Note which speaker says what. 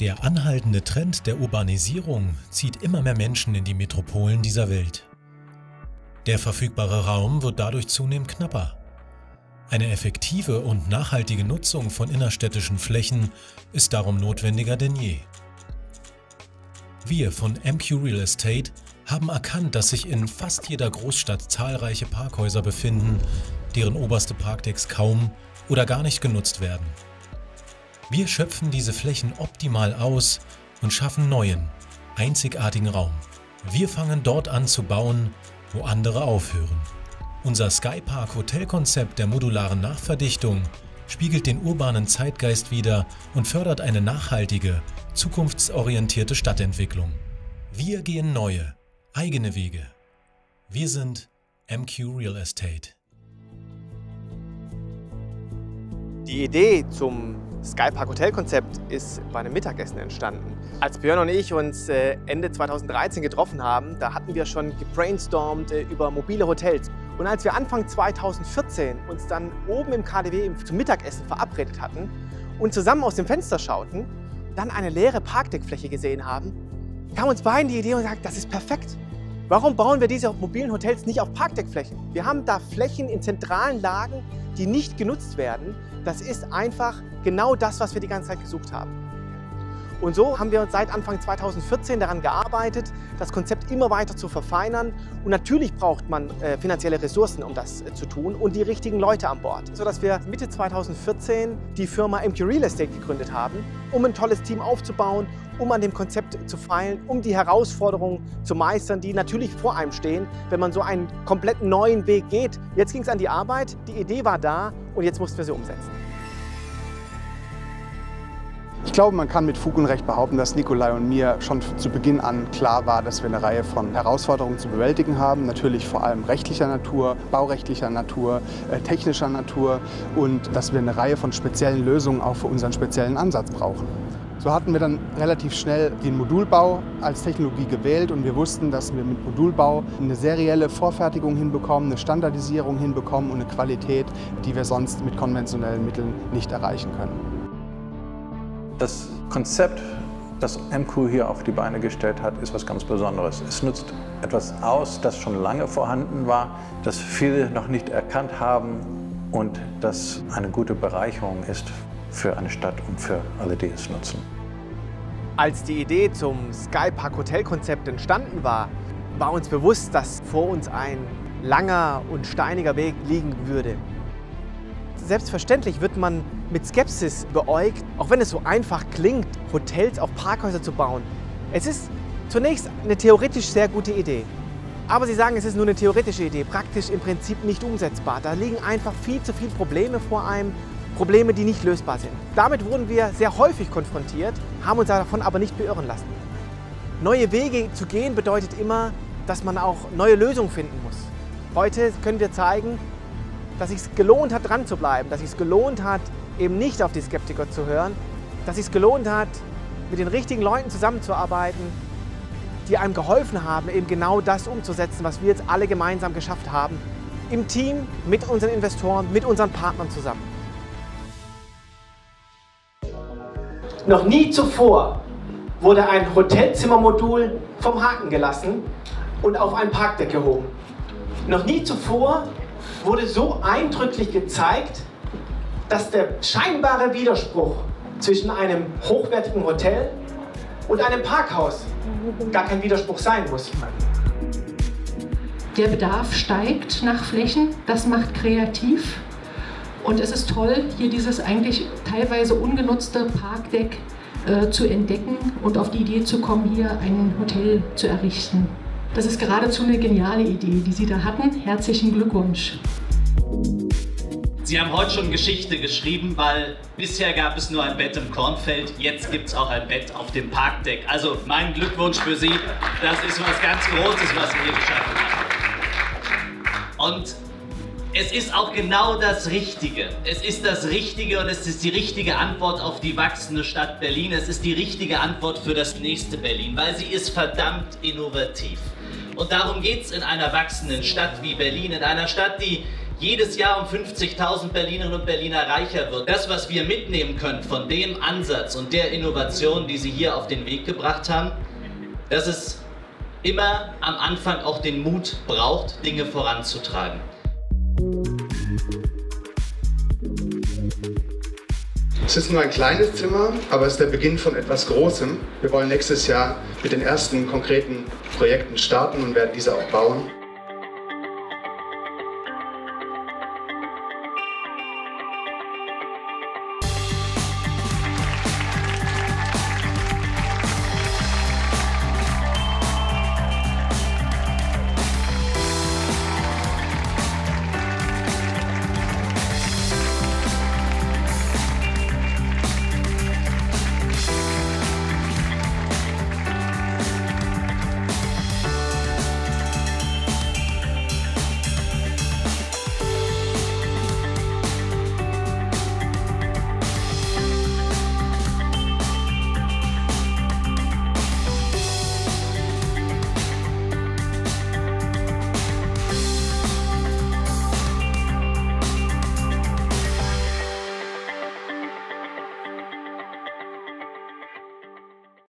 Speaker 1: Der anhaltende Trend der Urbanisierung zieht immer mehr Menschen in die Metropolen dieser Welt. Der verfügbare Raum wird dadurch zunehmend knapper. Eine effektive und nachhaltige Nutzung von innerstädtischen Flächen ist darum notwendiger denn je. Wir von MQ Real Estate haben erkannt, dass sich in fast jeder Großstadt zahlreiche Parkhäuser befinden, deren oberste Parkdecks kaum oder gar nicht genutzt werden. Wir schöpfen diese Flächen optimal aus und schaffen neuen, einzigartigen Raum. Wir fangen dort an zu bauen, wo andere aufhören. Unser Skypark Hotelkonzept der modularen Nachverdichtung spiegelt den urbanen Zeitgeist wider und fördert eine nachhaltige, zukunftsorientierte Stadtentwicklung. Wir gehen neue, eigene Wege. Wir sind MQ Real Estate.
Speaker 2: Die Idee zum Skypark Hotelkonzept ist bei einem Mittagessen entstanden. Als Björn und ich uns äh, Ende 2013 getroffen haben, da hatten wir schon gebrainstormt äh, über mobile Hotels. Und als wir Anfang 2014 uns dann oben im KDW zum Mittagessen verabredet hatten und zusammen aus dem Fenster schauten, dann eine leere Parkdeckfläche gesehen haben, kam uns beiden die Idee und gesagt, das ist perfekt. Warum bauen wir diese mobilen Hotels nicht auf Parkdeckflächen? Wir haben da Flächen in zentralen Lagen, die nicht genutzt werden. Das ist einfach genau das, was wir die ganze Zeit gesucht haben. Und so haben wir seit Anfang 2014 daran gearbeitet, das Konzept immer weiter zu verfeinern. Und natürlich braucht man äh, finanzielle Ressourcen, um das äh, zu tun und die richtigen Leute an Bord. Sodass wir Mitte 2014 die Firma MQ Real Estate gegründet haben, um ein tolles Team aufzubauen, um an dem Konzept zu feilen, um die Herausforderungen zu meistern, die natürlich vor einem stehen, wenn man so einen komplett neuen Weg geht. Jetzt ging es an die Arbeit, die Idee war da und jetzt mussten wir sie umsetzen.
Speaker 3: Ich glaube, man kann mit Fug und Recht behaupten, dass Nikolai und mir schon zu Beginn an klar war, dass wir eine Reihe von Herausforderungen zu bewältigen haben. Natürlich vor allem rechtlicher Natur, baurechtlicher Natur, äh, technischer Natur und dass wir eine Reihe von speziellen Lösungen auch für unseren speziellen Ansatz brauchen. So hatten wir dann relativ schnell den Modulbau als Technologie gewählt und wir wussten, dass wir mit Modulbau eine serielle Vorfertigung hinbekommen, eine Standardisierung hinbekommen und eine Qualität, die wir sonst mit konventionellen Mitteln nicht erreichen können.
Speaker 4: Das Konzept, das MQ hier auf die Beine gestellt hat, ist was ganz Besonderes. Es nutzt etwas aus, das schon lange vorhanden war, das viele noch nicht erkannt haben und das eine gute Bereicherung ist für eine Stadt und für alle, die es nutzen.
Speaker 2: Als die Idee zum Skypark Hotelkonzept entstanden war, war uns bewusst, dass vor uns ein langer und steiniger Weg liegen würde. Selbstverständlich wird man mit Skepsis beäugt, auch wenn es so einfach klingt, Hotels auf Parkhäuser zu bauen. Es ist zunächst eine theoretisch sehr gute Idee. Aber Sie sagen, es ist nur eine theoretische Idee, praktisch im Prinzip nicht umsetzbar. Da liegen einfach viel zu viele Probleme vor einem, Probleme, die nicht lösbar sind. Damit wurden wir sehr häufig konfrontiert, haben uns davon aber nicht beirren lassen. Neue Wege zu gehen bedeutet immer, dass man auch neue Lösungen finden muss. Heute können wir zeigen, dass es gelohnt hat, dran zu bleiben, dass es gelohnt hat, eben nicht auf die Skeptiker zu hören, dass es gelohnt hat, mit den richtigen Leuten zusammenzuarbeiten, die einem geholfen haben, eben genau das umzusetzen, was wir jetzt alle gemeinsam geschafft haben, im Team, mit unseren Investoren, mit unseren Partnern zusammen. Noch nie zuvor wurde ein Hotelzimmermodul vom Haken gelassen und auf ein Parkdeck gehoben. Noch nie zuvor wurde so eindrücklich gezeigt, dass der scheinbare Widerspruch zwischen einem hochwertigen Hotel und einem Parkhaus gar kein Widerspruch sein muss.
Speaker 5: Der Bedarf steigt nach Flächen, das macht kreativ und es ist toll, hier dieses eigentlich teilweise ungenutzte Parkdeck äh, zu entdecken und auf die Idee zu kommen, hier ein Hotel zu errichten. Das ist geradezu eine geniale Idee, die Sie da hatten. Herzlichen Glückwunsch.
Speaker 6: Sie haben heute schon Geschichte geschrieben, weil bisher gab es nur ein Bett im Kornfeld, jetzt gibt es auch ein Bett auf dem Parkdeck. Also mein Glückwunsch für Sie, das ist was ganz Großes, was Sie hier geschaffen haben. Und es ist auch genau das Richtige. Es ist das Richtige und es ist die richtige Antwort auf die wachsende Stadt Berlin. Es ist die richtige Antwort für das nächste Berlin, weil sie ist verdammt innovativ. Und darum geht es in einer wachsenden Stadt wie Berlin, in einer Stadt, die jedes Jahr um 50.000 Berlinerinnen und Berliner reicher wird. Das, was wir mitnehmen können von dem Ansatz und der Innovation, die Sie hier auf den Weg gebracht haben, dass es immer am Anfang auch den Mut braucht, Dinge voranzutragen.
Speaker 3: Es ist nur ein kleines Zimmer, aber es ist der Beginn von etwas Großem. Wir wollen nächstes Jahr mit den ersten konkreten Projekten starten und werden diese auch bauen.